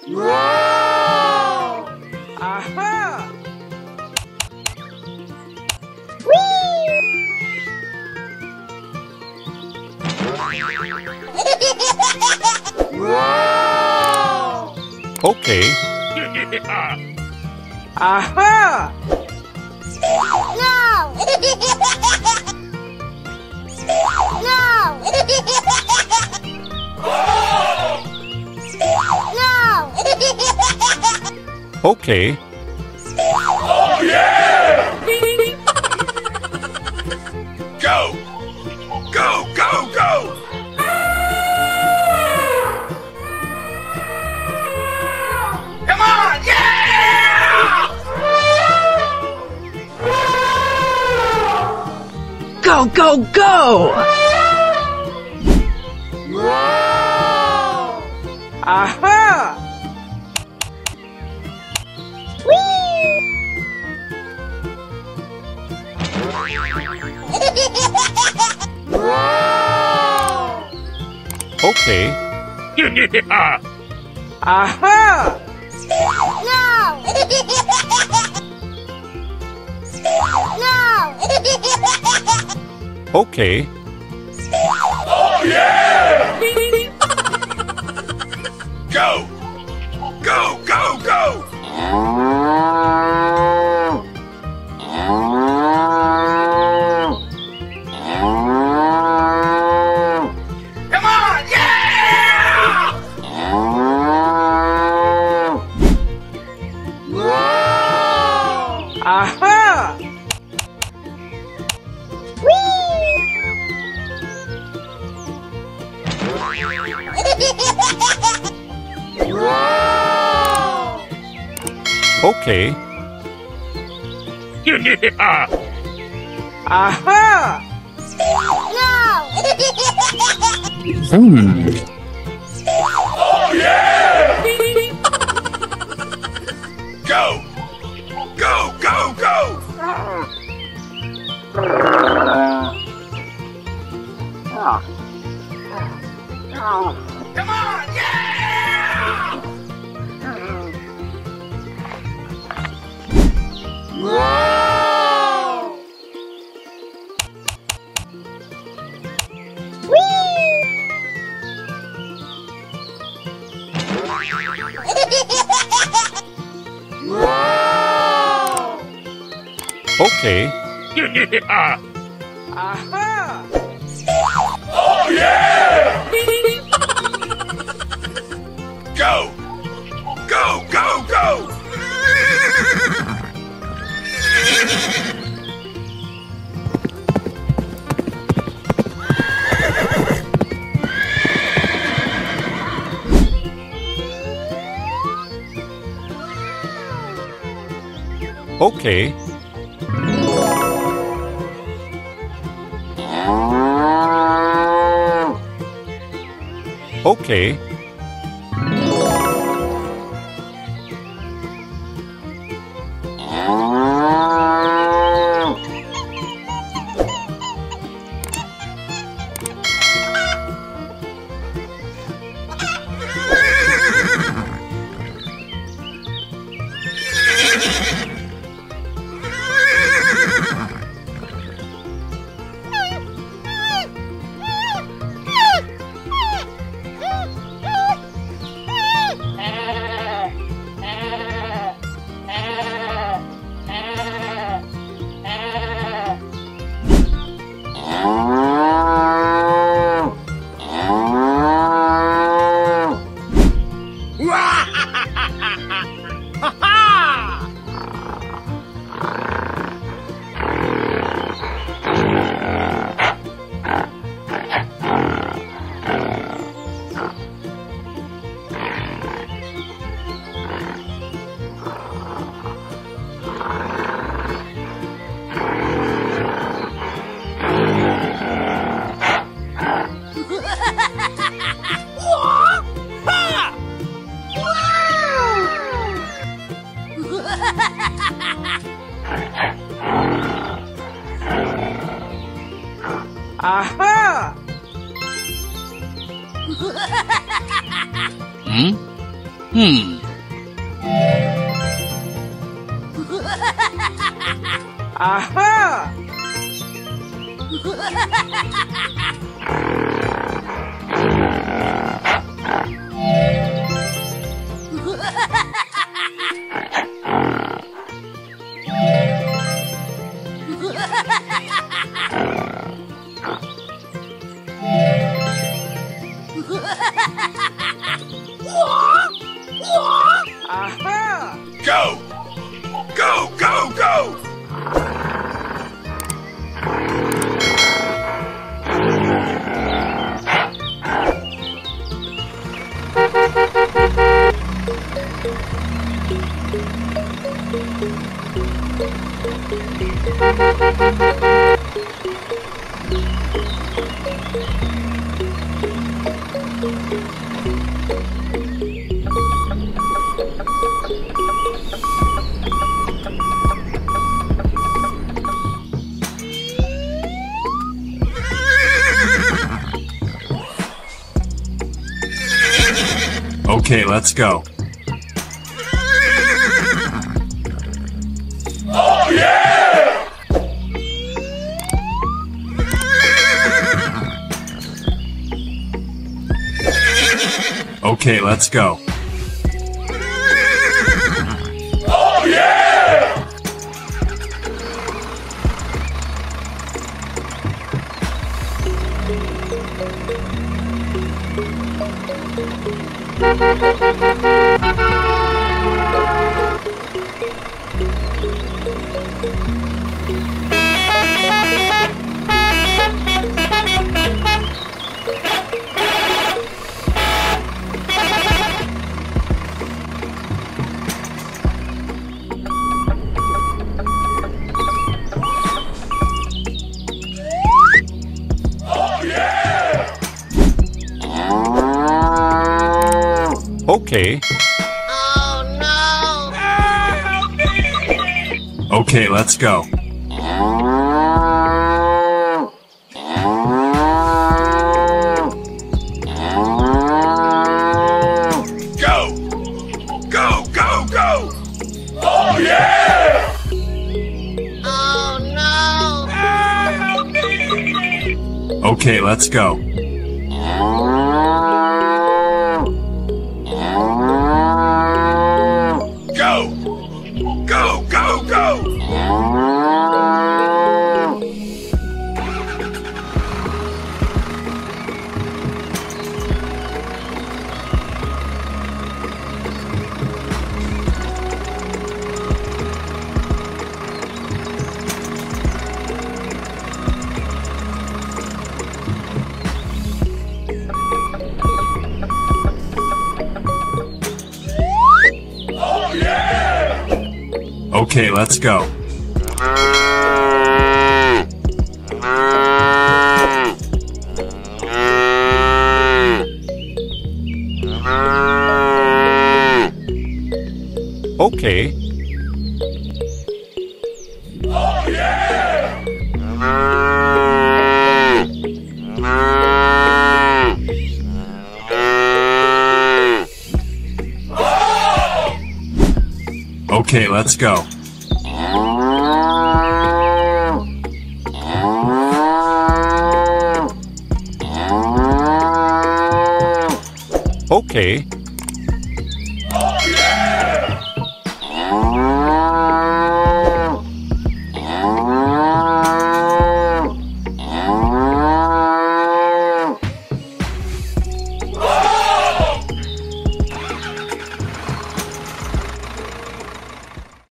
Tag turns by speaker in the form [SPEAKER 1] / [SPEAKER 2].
[SPEAKER 1] Aha!
[SPEAKER 2] Okay.
[SPEAKER 1] Aha!
[SPEAKER 3] No! no! No!
[SPEAKER 2] Okay.
[SPEAKER 4] Go! Go, go, go! Come on! Yeah!
[SPEAKER 1] Go, go, go! Aha!
[SPEAKER 2] Okay.
[SPEAKER 1] Aha!
[SPEAKER 3] no! no!
[SPEAKER 2] Okay.
[SPEAKER 4] Okay.
[SPEAKER 1] Aha!
[SPEAKER 2] Hmm.
[SPEAKER 1] Oh,
[SPEAKER 3] no!
[SPEAKER 4] Go! Go, go, go! Come on!
[SPEAKER 2] Okay.
[SPEAKER 1] Aha!
[SPEAKER 4] Go! Go, go, go!
[SPEAKER 2] Okay. Okay.
[SPEAKER 1] Aha!
[SPEAKER 2] Hmm?
[SPEAKER 5] Hmm.
[SPEAKER 1] Aha! Aha!
[SPEAKER 4] Go! Go, go, go!
[SPEAKER 6] Okay, let's go. Oh, okay, let's go. Thank you.
[SPEAKER 2] Okay. Oh no!
[SPEAKER 6] Okay, let's go.
[SPEAKER 4] Go! Go, go, go!
[SPEAKER 6] Oh yeah! Oh
[SPEAKER 4] no! Okay, let's go. Go!
[SPEAKER 6] Okay, let's go.
[SPEAKER 2] Okay.
[SPEAKER 6] Okay, let's go.
[SPEAKER 2] Okay.